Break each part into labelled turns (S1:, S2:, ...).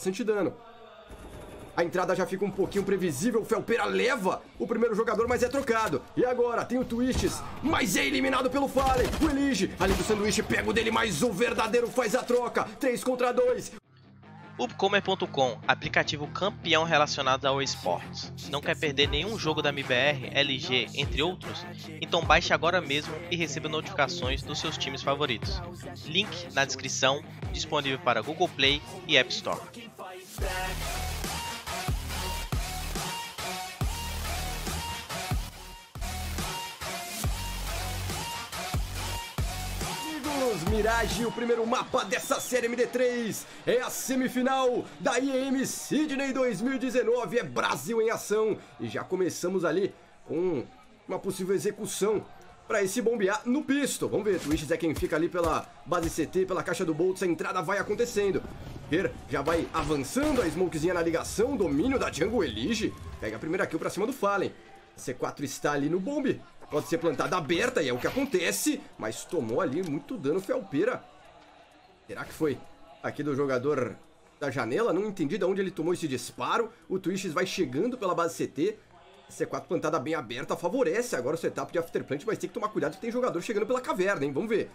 S1: bastante dano. A entrada já fica um pouquinho previsível. O Felpeira leva o primeiro jogador, mas é trocado. E agora tem o Twists, mas é eliminado pelo Fallen. O Elige, ali do sanduíche, pega o dele, mas o verdadeiro faz a troca. 3 contra 2.
S2: Ubcomer.com, aplicativo campeão relacionado ao esportes. Não quer perder nenhum jogo da MBR, LG, entre outros? Então baixe agora mesmo e receba notificações dos seus times favoritos. Link na descrição, disponível para Google Play e App Store.
S1: Mirage, o primeiro mapa dessa série MD3 é a semifinal da IEM Sydney 2019, é Brasil em ação e já começamos ali com uma possível execução para esse bombear no pisto. Vamos ver, Twitch é quem fica ali pela base CT, pela caixa do Boltz, a entrada vai acontecendo. Her já vai avançando, a smokezinha na ligação, domínio da Jungle Elige, pega a primeira kill pra cima do Fallen. C4 está ali no bombe, pode ser plantada aberta e é o que acontece, mas tomou ali muito dano Felpeira. Será que foi aqui do jogador da janela? Não entendi de onde ele tomou esse disparo. O Twitch vai chegando pela base CT. C4 plantada bem aberta favorece agora o setup de Afterplant, mas tem que tomar cuidado que tem jogador chegando pela caverna, hein? Vamos ver.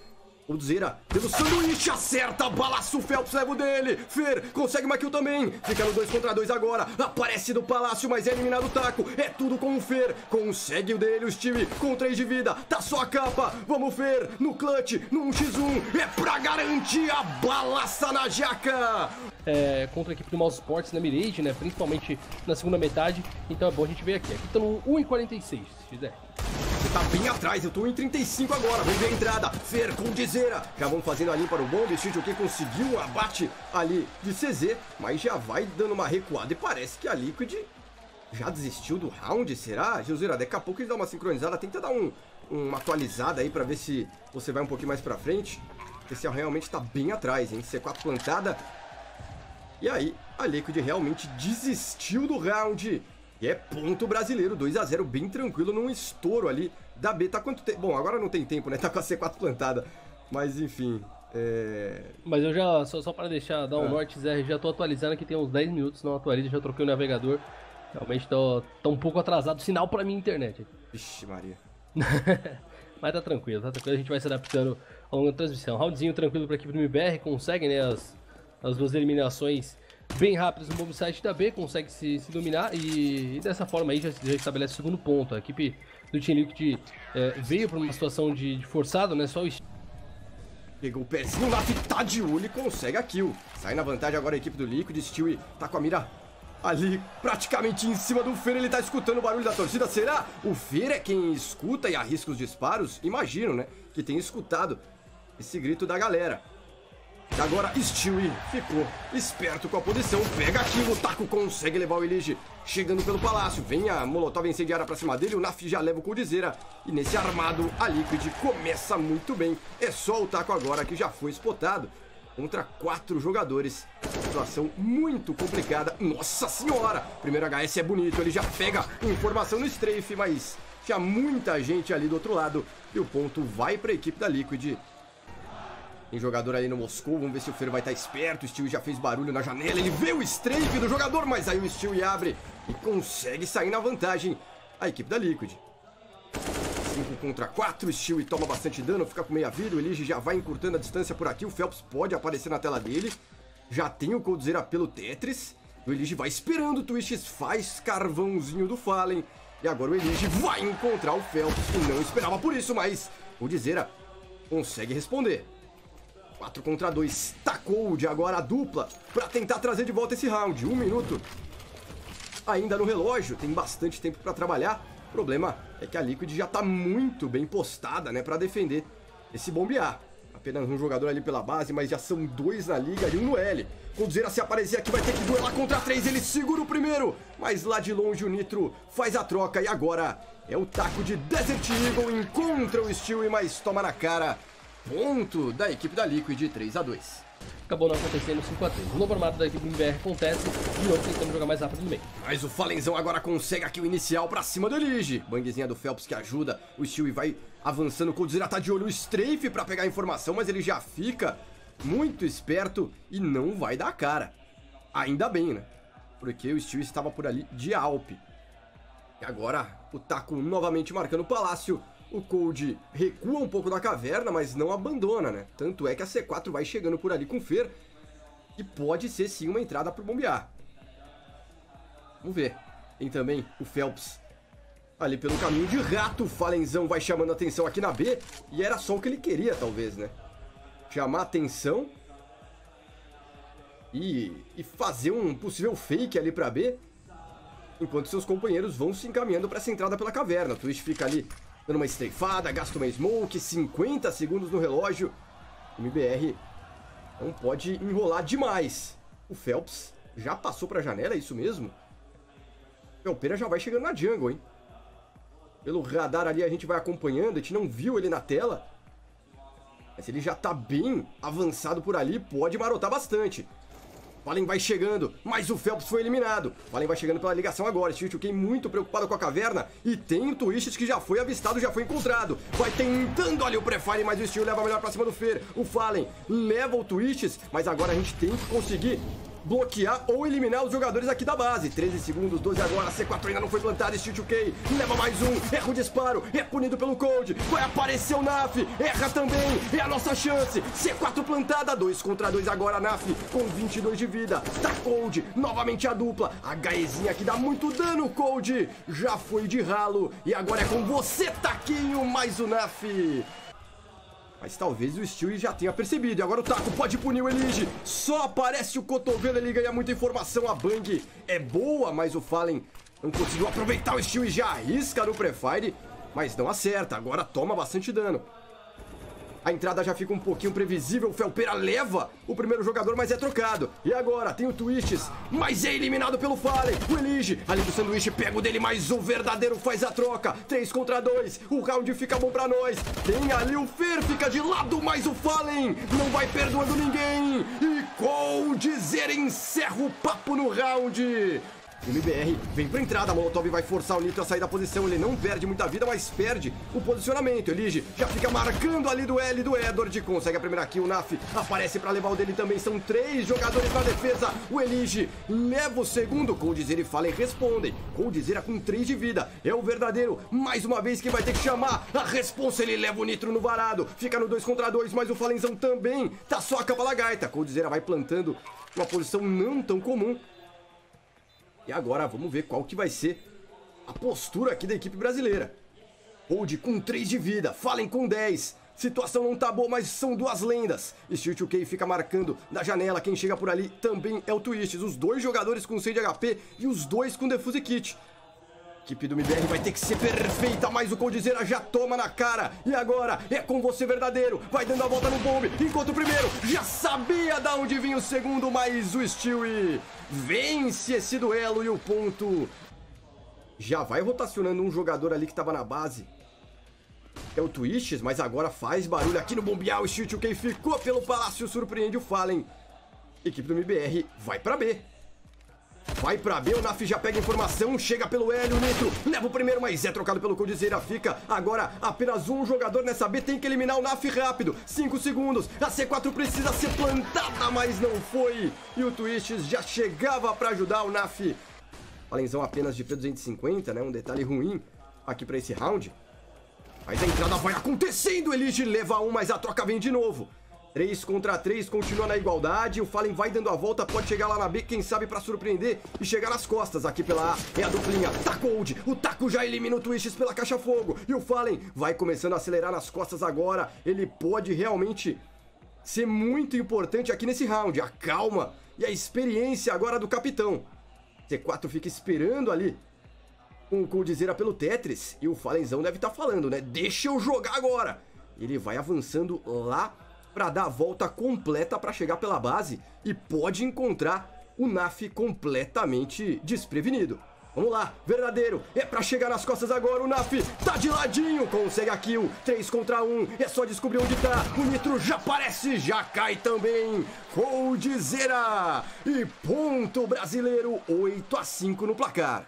S1: O Zera pelo sanduíche acerta, balaço, Phelps leva o dele. Fer consegue uma kill também. Fica no 2 contra 2 agora. Aparece do palácio, mas é eliminado o taco. É tudo com o Fer. Consegue o dele, o Steve com 3 de vida. Tá só a capa. Vamos, Fer, no clutch, no 1x1. É pra garantir a balaça na jaca.
S3: é, contra a equipe do Mouse Sports na Mirage, né? Principalmente na segunda metade. Então é bom a gente ver aqui. Aqui tá no 1,46, XR.
S1: Você tá bem atrás, eu tô em 35 agora. Vamos ver a entrada. Fer com Dizera. Já vão fazendo ali para o bombe. O que conseguiu um abate ali de CZ, mas já vai dando uma recuada. E parece que a Liquid já desistiu do round, será? Gilzeira, daqui a pouco ele dá uma sincronizada. Tenta dar um, uma atualizada aí pra ver se você vai um pouquinho mais pra frente. Esse realmente tá bem atrás, hein? C4 plantada. E aí, a Liquid realmente desistiu do round. E é ponto brasileiro, 2 a 0 bem tranquilo, num estouro ali da B. Tá quanto tempo? Bom, agora não tem tempo, né? Tá com a C4 plantada. Mas enfim, é...
S3: Mas eu já, só, só para deixar, dar um
S1: Ah.
S3: norte, Zé, já tô atualizando aqui tem uns 10 minutos, não atualiza, já troquei o navegador. Realmente tô, tô um pouco atrasado, sinal pra minha internet.
S1: Vixe, Maria.
S3: Mas tá tranquilo, tá tranquilo, a gente vai se adaptando ao longo da transmissão. Roundzinho tranquilo pra equipe do MBR, consegue, né, as, as duas eliminações bem rápidas no bomb site da B, consegue se, se dominar e, e dessa forma aí já, já estabelece o segundo ponto. A equipe do Team Liquid eh, veio pra uma situação de, de forçado, né, só o
S1: Pegou o pezinho lá, tá de olho e consegue a kill. Sai na vantagem agora a equipe do Liquid. Stewie tá com a mira ali praticamente em cima do Fer. Ele tá escutando o barulho da torcida. Será? O Fer é quem escuta e arrisca os disparos? Imagino, né? Que tem escutado esse grito da galera. Agora Stewie ficou esperto com a posição. Pega aquilo, o Taco consegue levar o Elige. Chegando pelo palácio, vem a Molotov incendiária pra cima dele. O Naf já leva o Coldzera. E nesse armado, a Liquid começa muito bem. É só o Taco agora que já foi spotado. Contra quatro jogadores. Situação muito complicada. Nossa senhora! Primeiro HS é bonito, ele já pega informação no strafe, mas tinha muita gente ali do outro lado. E o ponto vai pra equipe da Liquid. Tem jogador ali no Moscou, vamos ver se o Fer vai estar esperto. O Stewie já fez barulho na janela, ele vê o strafe do jogador, mas aí o Stewie abre e consegue sair na vantagem. A equipe da Liquid. 5 contra 4, o Stewie toma bastante dano, fica com meia vida. O Elige já vai encurtando a distância por aqui. O Phelps pode aparecer na tela dele. Já tem o Coldzera pelo Tetris. O Elige vai esperando, o Twitch faz carvãozinho do Fallen. E agora o Elige vai encontrar o Phelps, que não esperava por isso, mas o Dizera consegue responder. 4 contra 2. Tacou de agora a dupla para tentar trazer de volta esse round. Um minuto ainda no relógio, tem bastante tempo para trabalhar. O problema é que a Liquid já tá muito bem postada, né, para defender esse bombear. Apenas um jogador ali pela base, mas já são dois na liga e um no L. Coldzera se aparecer aqui vai ter que duelar contra três, ele segura o primeiro, mas lá de longe o Nitro faz a troca e agora é o taco de Desert Eagle, encontra o Steel, mas toma na cara. Ponto da equipe da Liquid, 3 a 2
S3: acabou não acontecendo 5x3. O novo armado da equipe do MBR acontece, de novo tentando jogar mais rápido no meio.
S1: Mas o Falenzão agora consegue aqui o inicial pra cima do Elige. Banguezinha do Phelps que ajuda. O Stewie vai avançando. O Coldzera tá de olho o Strafe pra pegar a informação, mas ele já fica muito esperto e não vai dar cara. Ainda bem, né? Porque o Steel estava por ali de Alp. E agora o Taco novamente marcando o Palácio. O Cold recua um pouco da caverna, mas não abandona, né? Tanto é que a C4 vai chegando por ali com o Fer. E pode ser sim uma entrada para bombear. Vamos ver. Tem também o Phelps ali pelo caminho de rato. O Falenzão vai chamando atenção aqui na B. E era só o que ele queria, talvez, né? Chamar atenção. E, e fazer um possível fake ali para B. Enquanto seus companheiros vão se encaminhando para essa entrada pela caverna. O Twist fica ali dando uma estreifada, gasta uma smoke, 50 segundos no relógio. O MBR não pode enrolar demais. O Phelps já passou para a janela, é isso mesmo? O Felpeira já vai chegando na jungle, hein? Pelo radar ali a gente vai acompanhando, a gente não viu ele na tela. Mas ele já tá bem avançado por ali, pode marotar bastante. Fallen vai chegando, mas o Phelps foi eliminado. Fallen vai chegando pela ligação agora. Kane muito preocupado com a caverna. E tem o Twisted que já foi avistado, já foi encontrado. Vai tentando ali o Prefire, mas o Steel leva melhor pra cima do Fer. O Fallen leva o Twisted, mas agora a gente tem que conseguir bloquear ou eliminar os jogadores aqui da base. 13 segundos, 12 agora, C4 ainda não foi plantado, Steel 2K leva mais um, erra o disparo, é punido pelo Cold, vai aparecer o Naf, erra também, é a nossa chance, C4 plantada, 2 contra 2 agora, Naf. Com 22 de vida, tá Cold, novamente a dupla, a Gaezinha que dá muito dano, Cold, já foi de ralo, e agora é com você, Taquinho, mais o Naf. Mas talvez o Steel já tenha percebido. E agora o Taco pode punir o Elige. Só aparece o cotovelo, ele ganha muita informação. A Bang é boa, mas o Fallen não conseguiu aproveitar o Steel e já arrisca no Prefire. Mas não acerta, agora toma bastante dano. A entrada já fica um pouquinho previsível. O Felpeira leva o primeiro jogador, mas é trocado. E agora tem o Twists, mas é eliminado pelo Fallen. O Elige, ali do sanduíche, pega o dele, mas o verdadeiro faz a troca. 3 contra 2. O round fica bom pra nós. Tem ali o Fer, fica de lado, mas o Fallen não vai perdoando ninguém. E com dizer encerra o papo no round. O MBR vem pra entrada, Molotov vai forçar o Nitro a sair da posição. Ele não perde muita vida, mas perde o posicionamento. Elige já fica marcando ali do L do Edward. Consegue a primeira kill. O Naf aparece pra levar o dele também. São três jogadores na defesa. O Elige leva o segundo. Coldzera e Fallen respondem. Coldzera com 3 de vida. É o verdadeiro. Mais uma vez que vai ter que chamar a responsa. Ele leva o Nitro no varado. Fica no 2 contra 2, mas o Falenzão também tá só a capa lagarta. Coldzera vai plantando uma posição não tão comum. E agora vamos ver qual que vai ser a postura aqui da equipe brasileira. Hold com 3 de vida, Fallen com 10. Situação não tá boa, mas são duas lendas. Steel 2K fica marcando da janela. Quem chega por ali também é o Twists. Os dois jogadores com 100 de HP e os dois com Defuse Kit. Equipe do MBR vai ter que ser perfeita, mas o Coldzera já toma na cara. E agora é com você verdadeiro. Vai dando a volta no bombe, enquanto o primeiro já sabia da onde vinha o segundo, mas o Stewie vence esse duelo e o ponto já vai rotacionando um jogador ali que estava na base. É o Twists, mas agora faz barulho aqui no bombear. O Steel quem ficou pelo palácio surpreende o Fallen. Equipe do MBR vai para B. Vai pra B, o Naf já pega informação, chega pelo L, o Nitro leva o primeiro, mas é trocado pelo Coldzera, fica agora apenas um jogador nessa B, tem que eliminar o Naf rápido, 5 segundos, a C4 precisa ser plantada, mas não foi, e o Twists já chegava pra ajudar o Naf. Falenzão apenas de P250, né, um detalhe ruim aqui pra esse round. Mas a entrada vai acontecendo, Elige leva um, mas a troca vem de novo. 3 contra 3, continua na igualdade. O Fallen vai dando a volta, pode chegar lá na B, quem sabe pra surpreender e chegar nas costas. Aqui pela A é a duplinha. Tacold, o Taco já elimina o Twists pela caixa fogo. E o Fallen vai começando a acelerar nas costas agora. Ele pode realmente ser muito importante aqui nesse round. A calma e a experiência agora do capitão. C4 fica esperando ali o Coldzera pelo Tetris. E o Falenzão deve estar tá falando, né? Deixa eu jogar agora. Ele vai avançando lá para dar a volta completa para chegar pela base e pode encontrar o Naf completamente desprevenido. Vamos lá, verdadeiro, é pra chegar nas costas agora, o Naf tá de ladinho, consegue a kill, 3 contra 1, é só descobrir onde tá, o Nitro já aparece, já cai também, Coldzera, e ponto brasileiro, 8 a 5 no placar.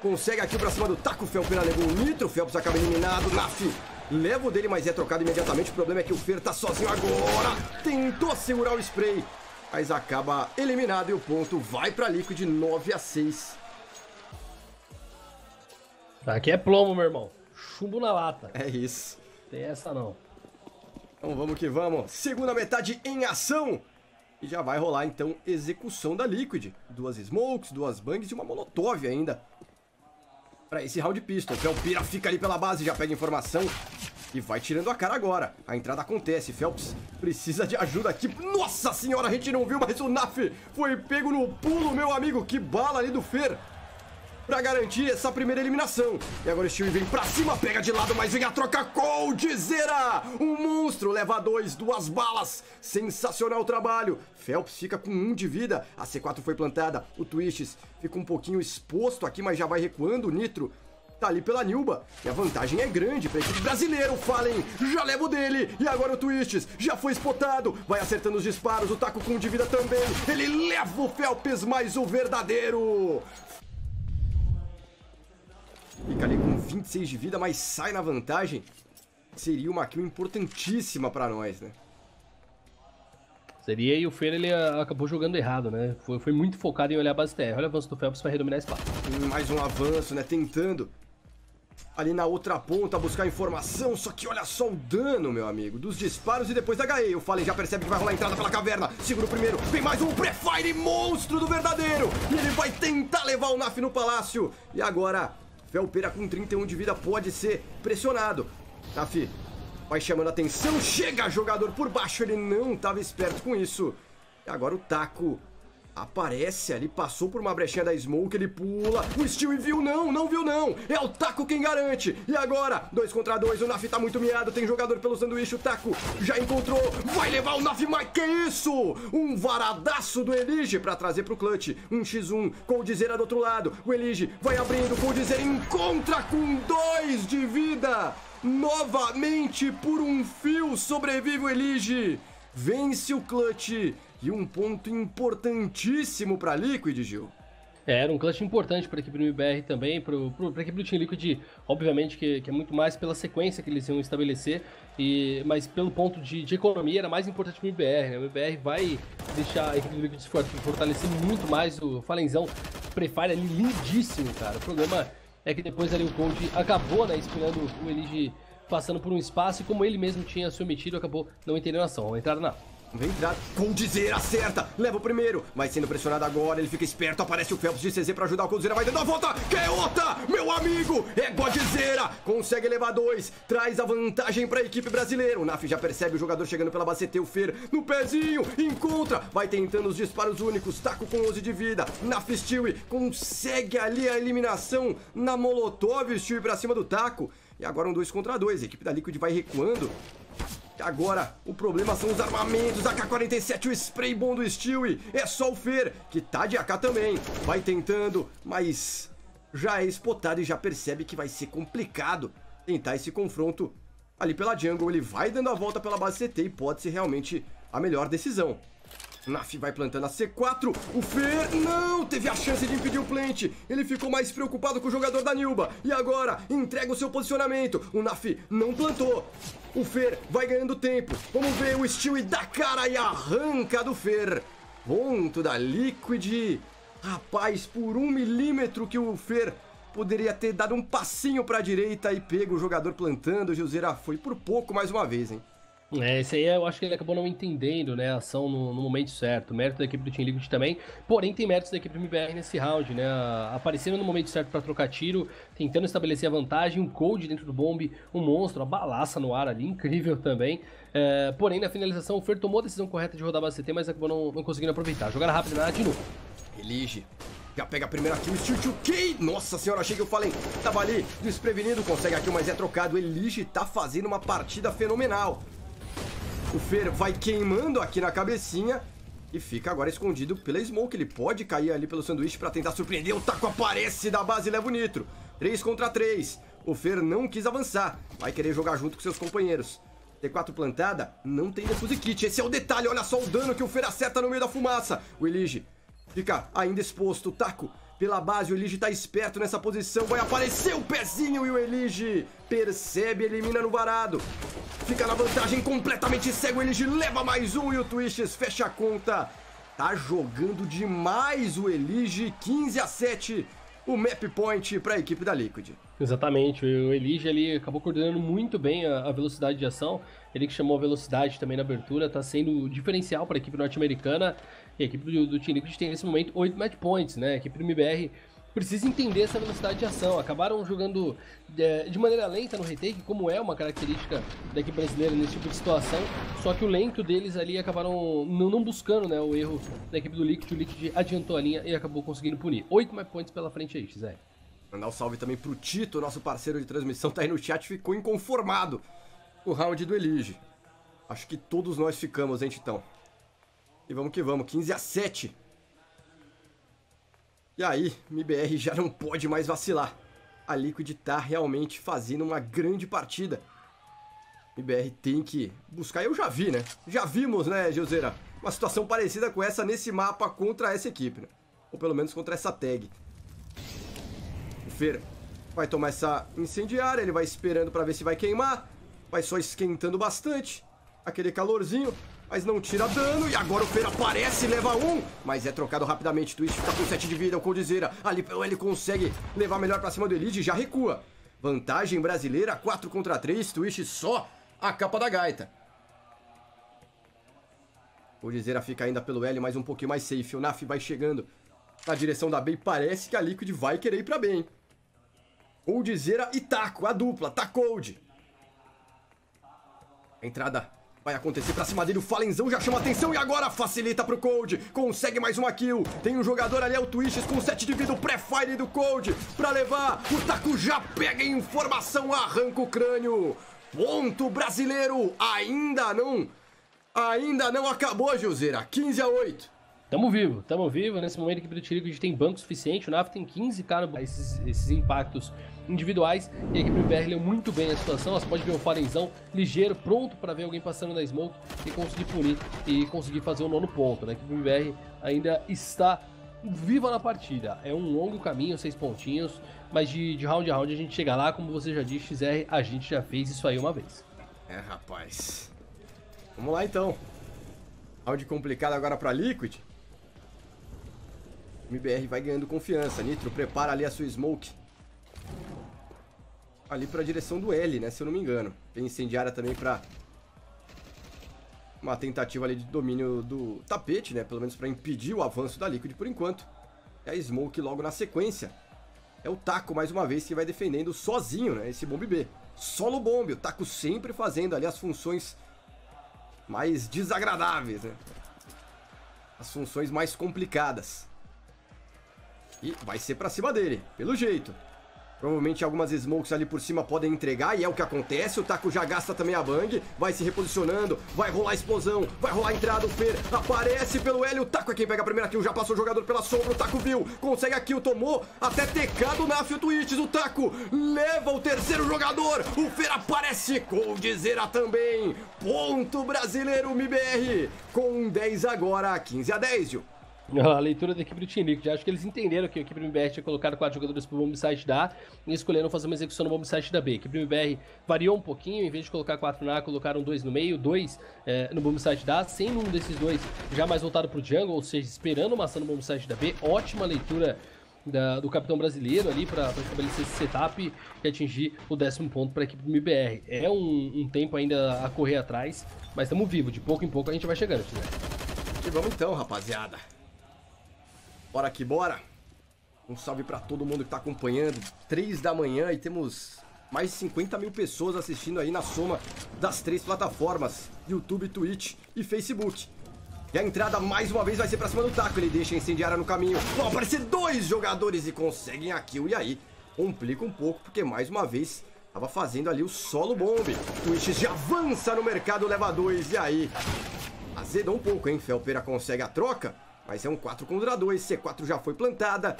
S1: Consegue aqui pra cima do Taco Felpera, levou o Nitro, Felps acaba eliminado, Naf Leva o dele, mas é trocado imediatamente. O problema é que o Fer tá sozinho agora. Tentou segurar o spray. mas acaba eliminado e o ponto vai para Liquid 9 a 6.
S3: Aqui é plomo, meu irmão. Chumbo na lata.
S1: É isso.
S3: Tem essa não.
S1: Então vamos que vamos. Segunda metade em ação. E já vai rolar então execução da Liquid. Duas smokes, duas bangs e uma molotov ainda. Para esse round pistol. Felpira fica ali pela base, já pega informação. E vai tirando a cara agora. A entrada acontece. Phelps precisa de ajuda aqui. Nossa senhora, a gente não viu, mas o Naf foi pego no pulo, meu amigo. Que bala ali do Fer pra garantir essa primeira eliminação. E agora o Stewie vem pra cima, pega de lado, mas vem a troca com Zera. Um monstro, leva dois, duas balas. Sensacional trabalho. Phelps fica com um de vida. A C4 foi plantada. O Twists fica um pouquinho exposto aqui, mas já vai recuando. O Nitro tá ali pela Nilba. E a vantagem é grande pra equipe brasileira. O Fallen já leva o dele. E agora o Twists já foi spotado. Vai acertando os disparos. O Taco com de vida também. Ele leva o Phelps, mais o verdadeiro. Fica ali com 26 de vida, mas sai na vantagem. Seria uma kill importantíssima pra nós, né?
S3: Seria e o Fer ele acabou jogando errado, né? Foi, foi muito focado em olhar a base TR. Olha o avanço do Phelps para redominar esse espaço.
S1: Mais um avanço, né? Tentando ali na outra ponta buscar informação, só que olha só o dano, meu amigo, dos disparos e depois da HE. O Fallen já percebe que vai rolar a entrada pela caverna, segura o primeiro, vem mais um Prefire monstro do verdadeiro, e ele vai tentar levar o Naf no palácio, e agora Felpeira com 31 de vida pode ser pressionado. Tafi vai chamando a atenção, chega jogador por baixo, ele não estava esperto com isso. E agora o Taco Aparece ali, passou por uma brechinha da Smoke, ele pula. O Steel viu não, não viu não. É o Taco quem garante. E agora, dois contra dois, o Naf tá muito miado, tem jogador pelo sanduíche, o Taco já encontrou. Vai levar o Naf, mas que isso? Um varadaço do Elige pra trazer pro clutch. Um x1, Coldzera do outro lado. O Elige vai abrindo, Coldzera encontra com dois de vida. Novamente, por um fio, sobrevive o Elige. Vence o clutch e um ponto importantíssimo para Liquid, Gil.
S3: É, era um clutch importante para a equipe do MBR também, para a equipe do Team Liquid, obviamente que, que, é muito mais pela sequência que eles iam estabelecer, e, mas pelo ponto de, de economia era mais importante para o MBR. Né? O MBR vai deixar a equipe do Liquid fortalecer muito mais o Falenzão Prefire ali, lindíssimo, cara. O problema é que depois ali o Cold acabou né, espinhando o Elige passando por um espaço e como ele mesmo tinha se omitido, acabou não entendendo a ação. A entrada na
S1: Vem entrar com dizer, acerta, leva o primeiro, mas sendo pressionado agora, ele fica esperto, aparece o Phelps de CZ pra ajudar o Coldzera, vai dando a volta, quer outra, meu amigo, é Godzera, consegue levar dois, traz a vantagem pra equipe brasileira, o Naf já percebe o jogador chegando pela base CT, o Fer no pezinho, encontra, vai tentando os disparos únicos, taco com 11 de vida, Naf Stewie consegue ali a eliminação na Molotov, Stewie pra cima do taco, e agora um 2 contra 2, a equipe da Liquid vai recuando, Agora, o problema são os armamentos, AK-47, o spray bom do Stewie. É só o Fer, que tá de AK também. Vai tentando, mas já é spotado e já percebe que vai ser complicado tentar esse confronto ali pela jungle. Ele vai dando a volta pela base CT e pode ser realmente a melhor decisão. Naf vai plantando a C4. O Fer não teve a chance de impedir o plant. Ele ficou mais preocupado com o jogador da Nilba. E agora entrega o seu posicionamento. O Naf não plantou. O Fer vai ganhando tempo. Vamos ver o Steel da cara e arranca do Fer. Ponto da Liquid. Rapaz, por um milímetro que o Fer poderia ter dado um passinho para a direita e pego o jogador plantando. O Gilzeira foi por pouco mais uma vez, hein?
S3: É, esse aí eu acho que ele acabou não entendendo, né, a ação no, no, momento certo. Mérito da equipe do Team Liquid também, porém tem méritos da equipe do MBR nesse round, né, aparecendo no momento certo para trocar tiro, tentando estabelecer a vantagem, um cold dentro do bombe, um monstro, a balaça no ar ali, incrível também. É, porém, na finalização, o Fer tomou a decisão correta de rodar a CT, mas acabou não, não conseguindo aproveitar. Jogada rápida na de novo.
S1: Elige. Já pega a primeira kill, Steel 2K. Nossa senhora, achei que eu falei. Tava ali, desprevenido, consegue a kill, mas é trocado. Elige tá fazendo uma partida fenomenal. O Fer vai queimando aqui na cabecinha e fica agora escondido pela Smoke. Ele pode cair ali pelo sanduíche para tentar surpreender. O taco aparece da base e leva o nitro. 3 contra 3. O Fer não quis avançar. Vai querer jogar junto com seus companheiros. T4 plantada, não tem defuse kit. Esse é o detalhe. Olha só o dano que o Fer acerta no meio da fumaça. O Elige fica ainda exposto. O taco pela base, o Elige tá esperto nessa posição. Vai aparecer o pezinho e o Elige percebe, elimina no varado. Fica na vantagem completamente cego. O Elige leva mais um e o Twists fecha a conta. Tá jogando demais o Elige, 15 a 7 o map point para a equipe da Liquid.
S3: Exatamente, o Elige ele acabou coordenando muito bem a, a, velocidade de ação, ele que chamou a velocidade também na abertura, está sendo diferencial para a equipe norte-americana, e a equipe do, do Team Liquid tem nesse momento 8 match points, né, a equipe do MBR precisa entender essa velocidade de ação. Acabaram jogando é, de maneira lenta no retake, como é uma característica da equipe brasileira nesse tipo de situação. Só que o lento deles ali acabaram não, não buscando né, o erro da equipe do Liquid. O Liquid adiantou a linha e acabou conseguindo punir. Oito map points pela frente aí, Zé.
S1: Mandar um salve também pro Tito, nosso parceiro de transmissão, tá aí no chat, ficou inconformado o round do Elige. Acho que todos nós ficamos, hein, Titão? E vamos que vamos, 15 a 7 e aí, MBR já não pode mais vacilar. A Liquid tá realmente fazendo uma grande partida. MBR tem que buscar, eu já vi, né? Já vimos, né, Joseira? Uma situação parecida com essa nesse mapa contra essa equipe, né? Ou pelo menos contra essa tag. O Fer vai tomar essa incendiária, ele vai esperando para ver se vai queimar. Vai só esquentando bastante. Aquele calorzinho mas não tira dano. E agora o Feira aparece, leva um, mas é trocado rapidamente. Twitch fica com 7 de vida, o Coldzera. Ali ele consegue levar melhor pra cima do Elite e já recua. Vantagem brasileira, 4 contra 3. Twitch só a capa da gaita. Coldzera fica ainda pelo L, mas um pouquinho mais safe. O Naf vai chegando na direção da B e parece que a Liquid vai querer ir pra B, hein? Coldzera e Taco, a dupla, tá Cold. Entrada Vai acontecer pra cima dele, o Falenzão já chama atenção e agora facilita pro Cold. Consegue mais uma kill. Tem um jogador ali, é o Twishes, com 7 de vida, o pré-fire do Cold pra levar. O Taco já pega informação, arranca o crânio. Ponto brasileiro, ainda não, ainda não acabou, Joseira. 15 a 8.
S3: Tamo vivo, tamo vivo. Nesse momento, a equipe do Tirico a gente tem banco suficiente. O NAF tem 15k no... esses, esses impactos individuais. E a equipe do BR leu muito bem a situação. Você pode ver o Farenzão ligeiro, pronto para ver alguém passando na smoke e conseguir punir e conseguir fazer o nono ponto. Né? A equipe do BR ainda está viva na partida. É um longo caminho, seis pontinhos. Mas de, de round a round a gente chega lá. Como você já disse, XR, a gente já fez isso aí uma vez.
S1: É, rapaz. Vamos lá então. Round complicado agora para Liquid. MBR vai ganhando confiança. Nitro prepara ali a sua smoke. Ali para a direção do L, né? Se eu não me engano. Tem incendiária também para uma tentativa ali de domínio do tapete, né? Pelo menos para impedir o avanço da Liquid por enquanto. E a Smoke logo na sequência. É o Taco, mais uma vez, que vai defendendo sozinho, né? Esse Bomb B. Solo Bomb. O Taco sempre fazendo ali as funções mais desagradáveis, né? As funções mais complicadas. E vai ser pra cima dele, pelo jeito. Provavelmente algumas smokes ali por cima podem entregar e é o que acontece. O Taco já gasta também a bang, vai se reposicionando, vai rolar explosão, vai rolar entrada. O Fer aparece pelo L. O Taco é quem pega a primeira kill, já passou o jogador pela sombra. O Taco viu, consegue a kill, tomou até TK do Naf Twitches. O Taco leva o terceiro jogador. O Fer aparece com Dizera também. Ponto brasileiro MBR com 10 agora, 15 a 10. Viu?
S3: A leitura da equipe do Team Liquid. Acho que eles entenderam que a equipe do MBR tinha colocado quatro jogadores pro bomb site da A e escolheram fazer uma execução no bomb site da B. A equipe do MBR variou um pouquinho, em vez de colocar quatro na A, colocaram dois no meio, dois é, no bomb site da A, sendo um desses dois já mais voltado pro jungle, ou seja, esperando uma ação no bomb site da B. Ótima leitura da, do capitão brasileiro ali para estabelecer esse setup e atingir o décimo ponto para a equipe do MBR. É um, um, tempo ainda a correr atrás, mas estamos vivos, de pouco em pouco a gente vai chegando. Né?
S1: E vamos então, rapaziada. Bora que bora. Um salve para todo mundo que tá acompanhando. 3 da manhã e temos mais de 50 mil pessoas assistindo aí na soma das três plataformas: YouTube, Twitch e Facebook. E a entrada mais uma vez vai ser pra cima do taco. Ele deixa a incendiária no caminho. Vão aparecer dois jogadores e conseguem a kill. E aí, complica um pouco, porque mais uma vez tava fazendo ali o solo bomb. Twitch já avança no mercado, leva dois. E aí, azedou um pouco, hein? Felpeira consegue a troca. Mas é um 4 contra 2, C4 já foi plantada.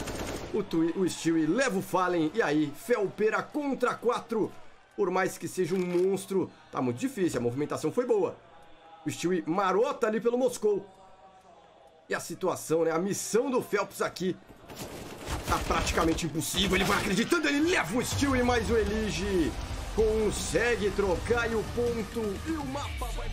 S1: O, Tui, o Stewie leva o Fallen. E aí, Felpera contra 4. Por mais que seja um monstro, tá muito difícil. A movimentação foi boa. O Stewie marota ali pelo Moscou. E a situação, né? A missão do Phelps aqui tá praticamente impossível. Ele vai acreditando, ele leva o Stewie, mas o Elige consegue trocar e o ponto. E o mapa vai...